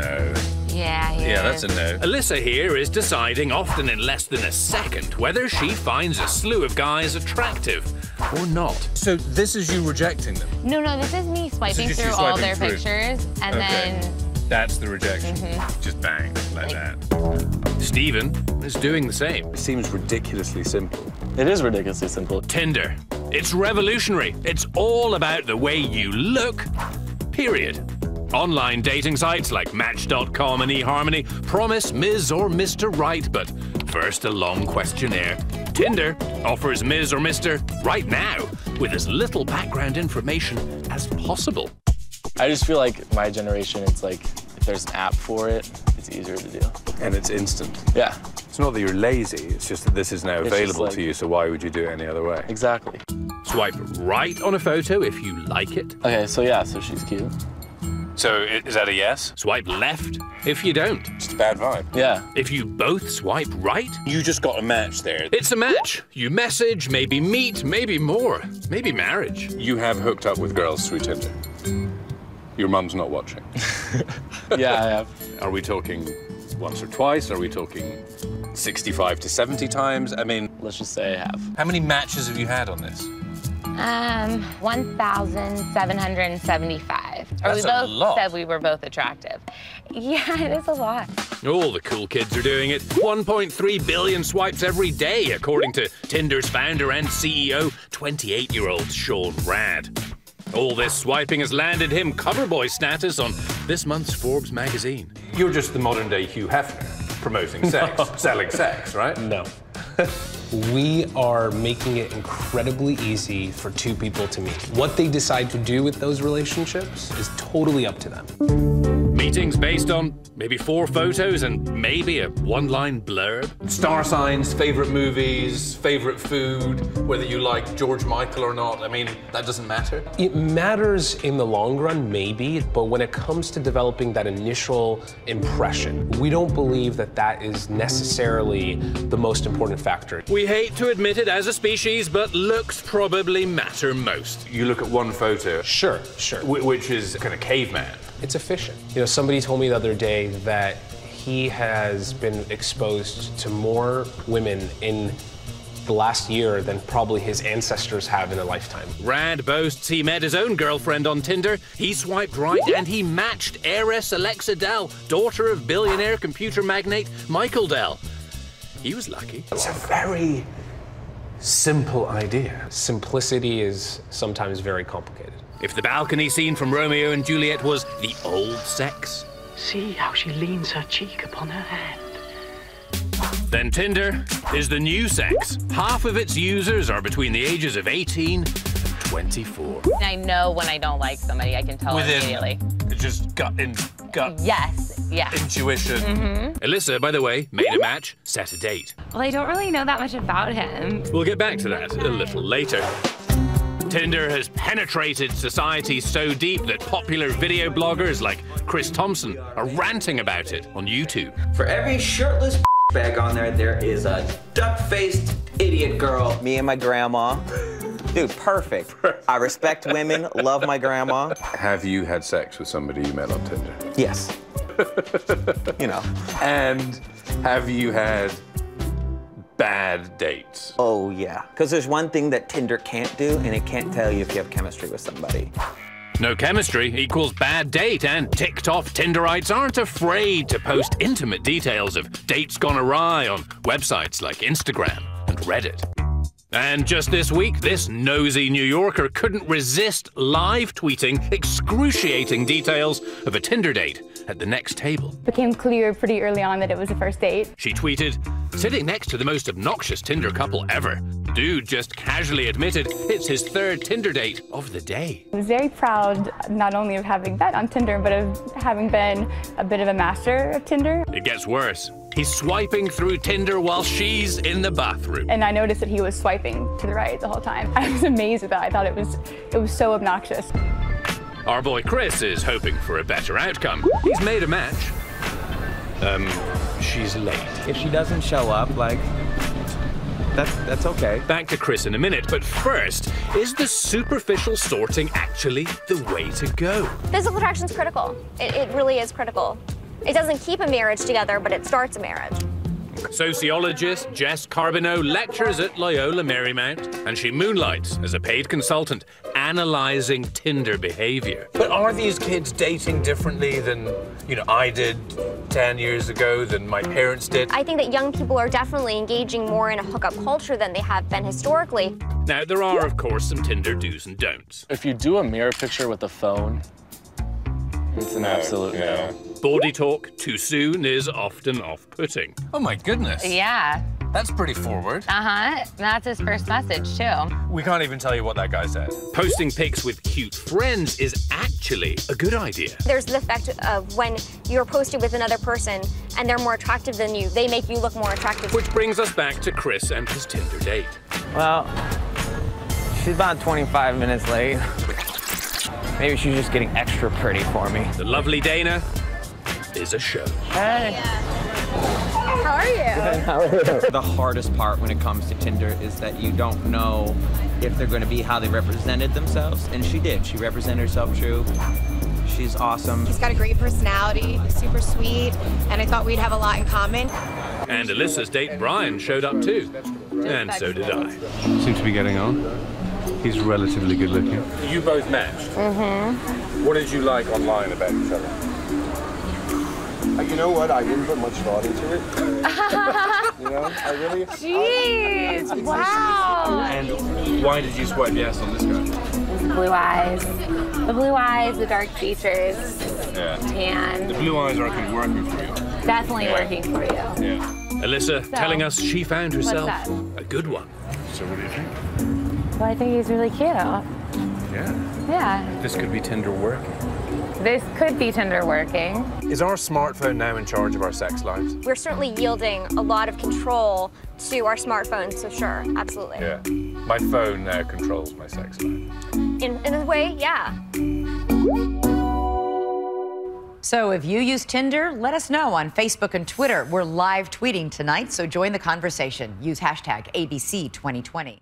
no. Yeah, yeah. Yeah, that's a no. Alyssa here is deciding, often in less than a second, whether she finds a slew of guys attractive or not. So this is you rejecting them? No, no, this is me swiping just through you all their through. pictures and Okay. then That's the rejection. Mm-hmm. Just bang, like that. Steven is doing the same. It seems ridiculously simple. It is ridiculously simple. Tinder. It's revolutionary. It's all about the way you look, period. Online dating sites like Match.com and eHarmony promise Ms. or Mr. Right, but first a long questionnaire. Tinder offers Ms. or Mr. right now with as little background information as possible. I just feel like my generation, it's like if there's an app for it, it's easier to do. And it's instant. Yeah, It's not that you're lazy, it's just that this is now It's available just to you, so why would you do it any other way? exactly. Swipe right on a photo if you like it. Okay, so yeah, so she's cute. So is that a yes? Swipe left if you don't. It's a bad vibe. Yeah, If you both swipe right, You just got a match there. it's a match. You message, maybe meet, maybe more, maybe marriage. You have hooked up with girls through Tinder. Your mum's not watching. yeah, I have. Are we talking once or twice? Are we talking 65 to 70 times? I mean, Let's just say I have. how many matches have you had on this? um 1775. Or That's we a both lot. said we were both attractive. Yeah, it is a lot. All the cool kids are doing it. 1.3 billion swipes every day, according to Tinder's founder and CEO, 28 year old Sean Rad. All this swiping has landed him cover boy status on this month's Forbes magazine. You're just the modern day Hugh Hefner, promoting sex, selling sex, right? No. we are making it incredibly easy for two people to meet. What they decide to do with those relationships is totally up to them. Meetings based on maybe four photos and maybe a one line blurb. Star signs, favorite movies, favorite food, whether you like George Michael or not. I mean, that doesn't matter. It matters in the long run, maybe, but when it comes to developing that initial impression, we don't believe that that is necessarily the most important factor. We hate to admit it as a species, but looks probably matter most. You look at one photo, Sure, sure. which is kind of caveman. It's efficient. You know, somebody told me the other day that he has been exposed to more women in the last year than probably his ancestors have in a lifetime. Rad boasts he met his own girlfriend on Tinder. He swiped right and he matched heiress Alexa Dell, daughter of billionaire computer magnate Michael Dell. He was lucky. It's a very simple idea. Simplicity is sometimes very complicated. If the balcony scene from Romeo and Juliet was the old sex, See how she leans her cheek upon her hand. then Tinder is the new sex. Half of its users are between the ages of 18 and 24. I know when I don't like somebody, I can tell immediately. it's just gut in gut Yes, yeah. intuition. Mm-hmm. Alyssa, by the way, made a match, set a date. Well, I don't really know that much about him. We'll get back to that a little later. Tinder has penetrated society so deep that popular video bloggers like Chris Thompson are ranting about it on YouTube. For every shirtless bag on there, there is a duck-faced idiot girl. Me and my grandma. Dude, perfect. I respect women, love my grandma. Have you had sex with somebody you met on Tinder? Yes. you know. And have you had bad dates? Oh, yeah. Because there's one thing that Tinder can't do, and it can't tell you if you have chemistry with somebody. No chemistry equals bad date, and ticked off Tinderites aren't afraid to post intimate details of dates gone awry on websites like Instagram and Reddit. And just this week, this nosy New Yorker couldn't resist live tweeting excruciating details of a Tinder date at the next table. became clear pretty early on that it was a first date. She tweeted, sitting next to the most obnoxious Tinder couple ever. Dude just casually admitted it's his third Tinder date of the day. I was very proud not only of having that on Tinder, but of having been a bit of a master of Tinder. It gets worse. He's swiping through Tinder while she's in the bathroom. And I noticed that he was swiping to the right the whole time. I was amazed at that. I thought it was it was so obnoxious. Our boy Chris is hoping for a better outcome. He's made a match. Um, she's late. If she doesn't show up, like, that's that's okay. Back to Chris in a minute, but first, is the superficial sorting actually the way to go? Physical attraction is critical. It, it really is critical. It doesn't keep a marriage together, but it starts a marriage. Sociologist Jess Carbino lectures at Loyola Marymount, and she moonlights as a paid consultant analyzing Tinder behavior. But are these kids dating differently than, you know, I did 10 years ago, than my parents did? I think that young people are definitely engaging more in a hookup culture than they have been historically. Now, there are, of course, some Tinder do's and don'ts. If you do a mirror picture with a phone, it's an absolute no. Body talk too soon is often off-putting. Oh my goodness. Yeah. That's pretty forward. Uh-huh. That's his first message, too. We can't even tell you what that guy said. Posting pics with cute friends is actually a good idea. There's the effect of when you're posted with another person and they're more attractive than you, they make you look more attractive. Which brings us back to Chris and his Tinder date. Well, she's about 25 minutes late. Maybe she's just getting extra pretty for me. The lovely Dana is a show. Hey. How are you? the hardest part when it comes to Tinder is that you don't know if they're going to be how they represented themselves. And she did. She represented herself true. She's awesome. He's got a great personality, super sweet, and I thought we'd have a lot in common. And Alyssa's date, Brian, showed up too. And so did I. Seem to be getting on. He's relatively good looking. You both matched. Mm-hmm. What did you like online about each other? Uh, you know what? I didn't put much thought into it. you know, I really. Jeez! Wow! And why did you swipe yes on this guy? Blue eyes. The blue eyes, the dark features, Yeah. tan. The blue eyes are actually working for you. Definitely Yeah. working for you. Yeah. Alyssa So, telling us she found herself a good one. So what do you think? Well, I think he's really cute. Yeah. Yeah. This could be Tinder working. This could be Tinder working. Is our smartphone now in charge of our sex lives? We're certainly yielding a lot of control to our smartphones, so sure, absolutely. Yeah. My phone now controls my sex life. In, in a way, yeah. So if you use Tinder, let us know on Facebook and Twitter. We're live tweeting tonight, so join the conversation. Use hashtag ABC2020.